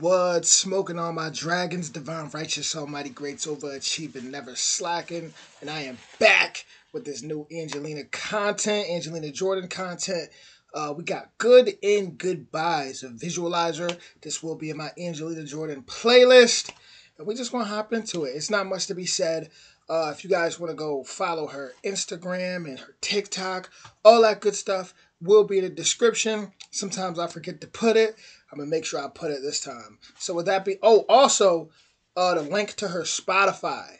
what? Smoking on my dragons, divine, righteous, almighty, greats, overachieving, never slacking. And I am back with this new Angelina content, Angelina Jordan content. Uh, we got good in goodbyes, a visualizer. This will be in my Angelina Jordan playlist. And we just want to hop into it. It's not much to be said. Uh, if you guys want to go follow her Instagram and her TikTok, all that good stuff will be in the description. Sometimes I forget to put it. I'm gonna make sure I put it this time. So with that be oh also uh the link to her Spotify.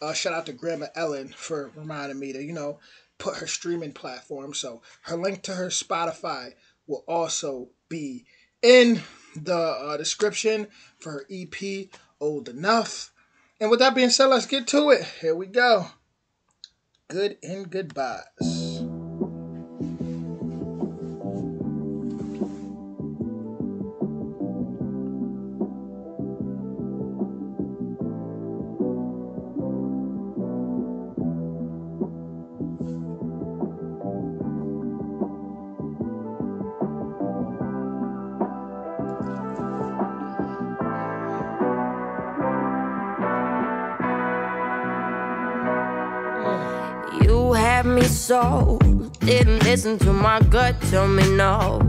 Uh shout out to Grandma Ellen for reminding me to, you know, put her streaming platform. So her link to her Spotify will also be in the uh, description for her EP Old Enough. And with that being said, let's get to it. Here we go. Good in goodbyes. Had me so. Didn't listen to my gut, tell me no.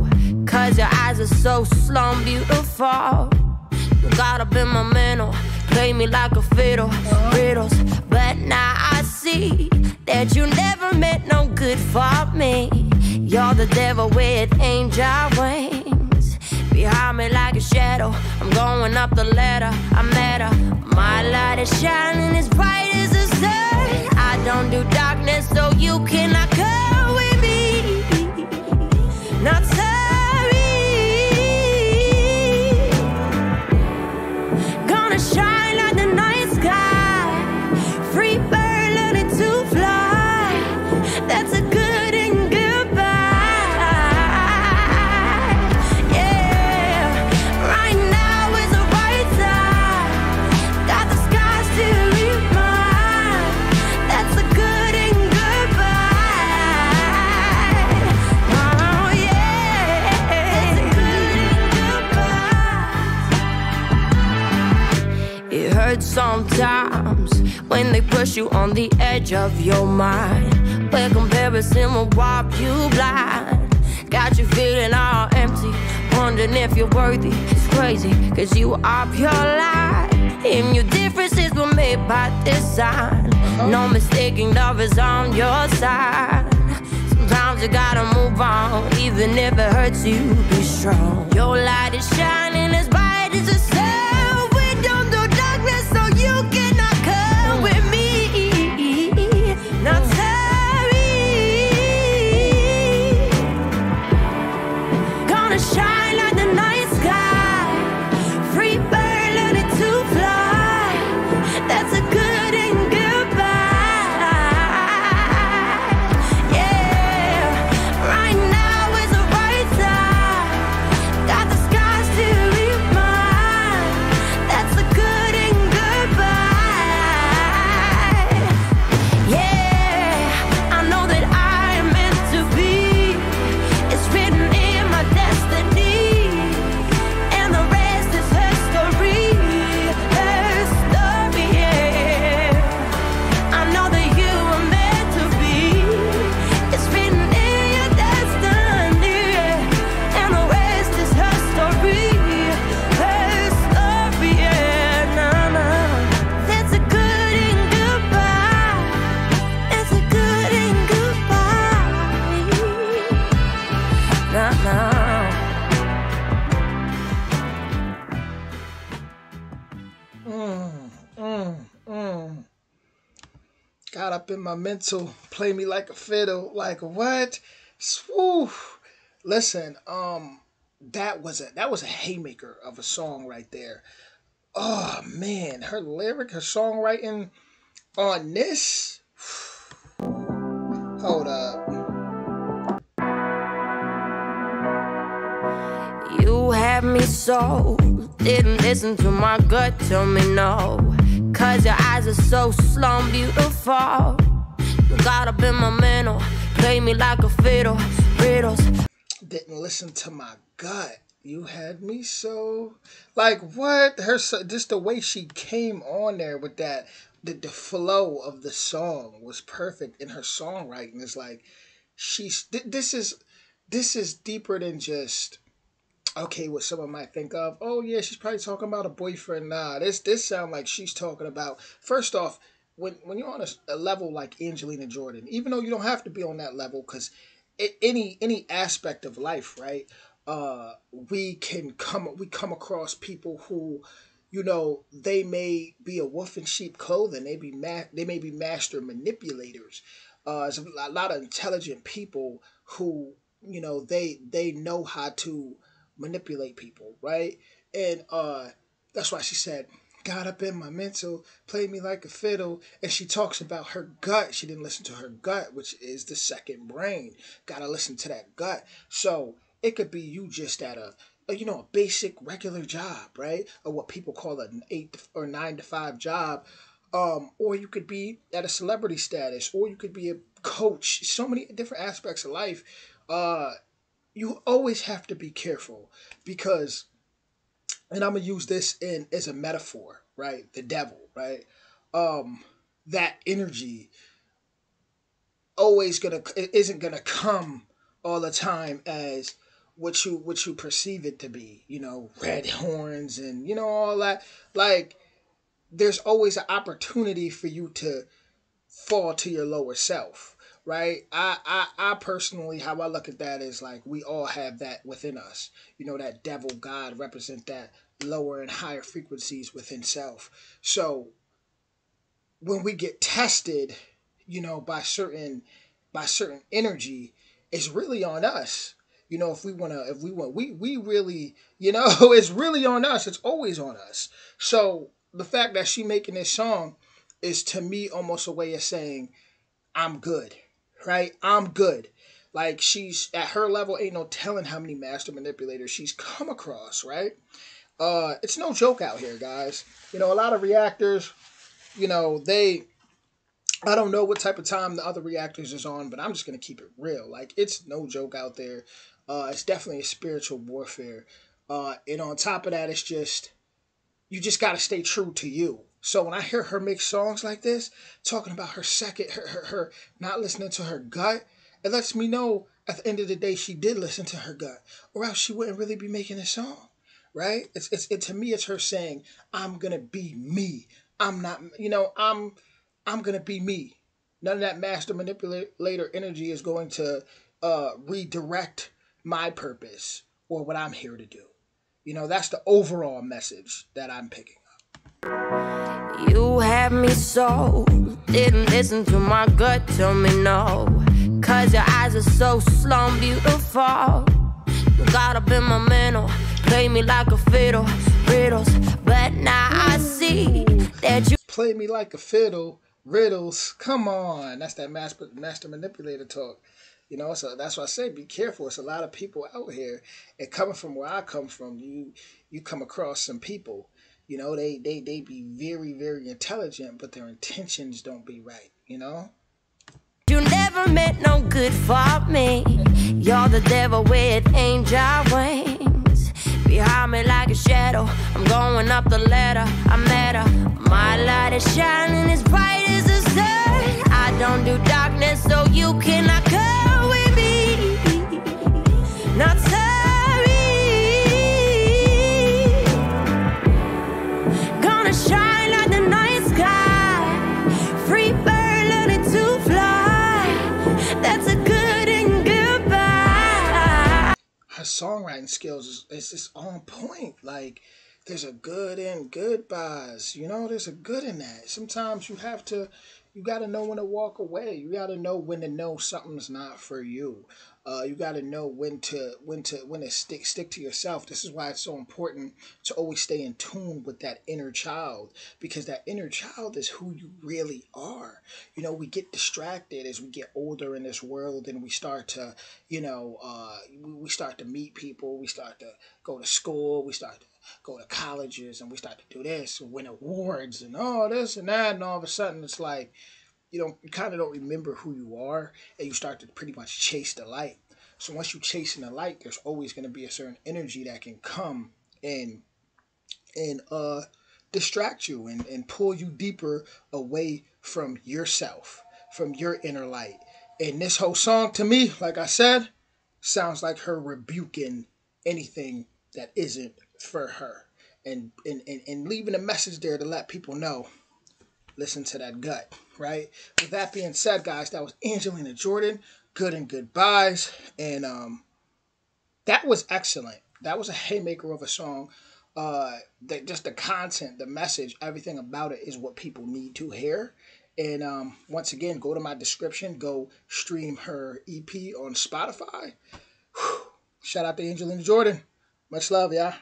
Cause your eyes are so slow and beautiful. You got up in my mental Play me like a fiddle, riddles. But now I see That you never meant no good for me. You're the devil with angel wings. Behind me like a shadow I'm going up the ladder, I met her. My light is shining as bright as don't do darkness, so you cannot come with me. Not sorry. Sometimes when they push you on the edge of your mind. Where comparison will rob you blind. Got you feeling all empty, wondering if you're worthy. It's crazy, cause you are pure light. And your differences were made by design. No mistaking love is on your side. Sometimes you gotta move on, even if it hurts you. Be strong. Your light is shining up in my mental, play me like a fiddle, like what? Swoo. Listen, um, that was a that was a haymaker of a song right there. Oh man, her lyric, her songwriting on this. Hold up. You had me so didn't listen to my gut, tell me no. Cause your eyes are so slow and beautiful. You got up in my mental, play me like a fiddle, riddles. Didn't listen to my gut. You had me so like what her just the way she came on there with that the, the flow of the song was perfect in her songwriting. It's like she's this is this is deeper than just okay what someone might think of oh yeah she's probably talking about a boyfriend. Nah this this sound like she's talking about first off when when you're on a, a level like angelina jordan even though you don't have to be on that level because any any aspect of life right uh we can come we come across people who you know they may be a wolf in sheep clothing they be ma- they may be master manipulators uh there's a lot of intelligent people who you know they they know how to manipulate people, right? And uh that's why she said, got up in my mental, played me like a fiddle, and she talks about her gut. She didn't listen to her gut, which is the second brain. Gotta listen to that gut. So it could be you just at a, you know a basic regular job, right? Or what people call an eight or nine to five job. Um, or you could be at a celebrity status, or you could be a coach. So many different aspects of life. Uh, you always have to be careful because and I'm gonna use this in as a metaphor, right? The devil, right? Um, that energy always gonna isn't gonna come all the time as what you what you perceive it to be, you know, red horns and you know all that. Like there's always an opportunity for you to fall to your lower self right? I, I I personally how I look at that is like we all have that within us. You know, that devil God represent that lower and higher frequencies within self. So when we get tested, you know, by certain by certain energy, it's really on us. You know, if we wanna if we want we we really, you know, it's really on us. It's always on us. So the fact that she making this song is to me almost a way of saying, I'm good right? I'm good. Like she's at her level, ain't no telling how many master manipulators she's come across, right? Uh, it's no joke out here, guys. You know, a lot of reactors, you know, they I don't know what type of time the other reactors is on, but I'm just gonna keep it real. Like it's no joke out there. Uh, it's definitely a spiritual warfare. Uh, and on top of that, it's just you just gotta stay true to you. So when I hear her make songs like this, talking about her second, her, her, her not listening to her gut, it lets me know at the end of the day she did listen to her gut, or else she wouldn't really be making a song, right? It's it's it, to me it's her saying I'm gonna be me. I'm not, you know, I'm I'm gonna be me. None of that master manipulator energy is going to uh, redirect my purpose or what I'm here to do. You know, that's the overall message that I'm picking. You had me so, didn't listen to my gut, tell me no. Cause your eyes are so slow and beautiful. You got up in my mental, play me like a fiddle, riddles. But now I see that you play me like a fiddle, riddles. Come on, that's that master, master manipulator talk. You know, so that's why I say be careful. It's a lot of people out here, and coming from where I come from, you you come across some people. You know, they they they be very very intelligent, but their intentions don't be right. You know. You never meant no good for me. You're the devil with angel wings. Behind me like a shadow. I'm going up the ladder. I. My light is shining as bright as the sun. I don't do darkness, so you cannot come. Not sorry. Songwriting skills is, is just on point. Like there's a good in goodbyes. You know, there's a good in that. Sometimes you have to you got to know when to walk away. You got to know when to know something's not for you. Uh, you got to know when to when to when to stick stick to yourself. This is why it's so important to always stay in tune with that inner child because that inner child is who you really are. You know, we get distracted as we get older in this world, and we start to, you know, uh, we start to meet people. We start to go to school. We start to go to colleges, and we start to do this, and win awards, and all this and that, and all of a sudden it's like you don't you kind of don't remember who you are and you start to pretty much chase the light So once you chasing the light, there's always going to be a certain energy that can come and and uh distract you and, and pull you deeper away from yourself, from your inner light. And this whole song to me, like I said, sounds like her rebuking anything that isn't for her. And, and, and, and leaving a message there to let people know listen to that gut, right? With that being said, guys, that was Angelina Jordan, Good In Goodbyes. And um, that was excellent. That was a haymaker of a song. Uh, that just the content, the message, everything about it is what people need to hear. And um, once again, go to my description, go stream her EP on Spotify. Whew. Shout out to Angelina Jordan. Much love, y'all.